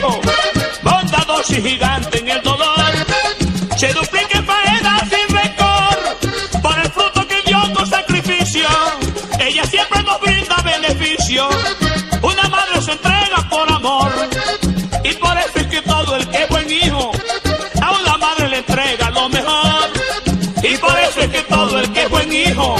Bendijo, bondadoso y gigante en el dolor. Se duplique faena sin rencor, por el fruto que dio con sacrificio. Ella siempre nos brinda beneficio. Una madre se entrega por amor, y por eso es que todo el que es buen hijo, a una madre le entrega lo mejor. Y por eso es que todo el que es buen hijo,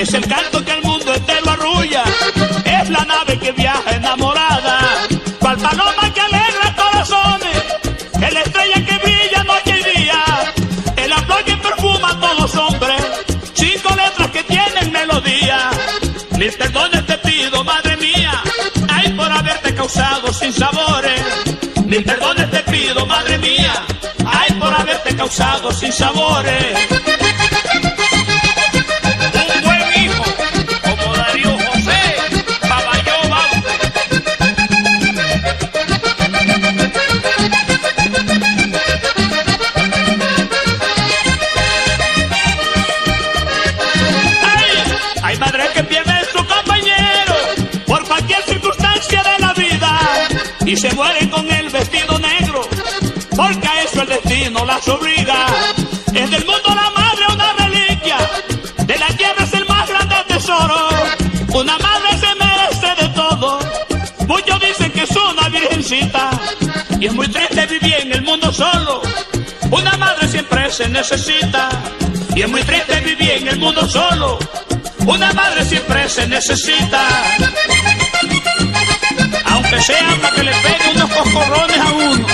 es el canto que el mundo entero arrulla, es la nave que viaja enamorada, cual paloma que alegra corazones, es la estrella que brilla noche y día, la flor que perfuma a todos hombres, cinco letras que tienen melodía. Mil perdones te pido, madre mía, ay por haberte causado sin sabores. Mil perdones te pido, madre mía, ay por haberte causado sin sabores. Y se mueren con el vestido negro porque a eso el destino las obliga. Es del mundo la madre una reliquia, de la tierra es el más grande tesoro. Una madre se merece de todo. Muchos dicen que es una virgencita y es muy triste vivir en el mundo solo. Una madre siempre se necesita y es muy triste vivir en el mundo solo. Una madre siempre se necesita. Aunque sea para que le pegue unos coscorrones a uno.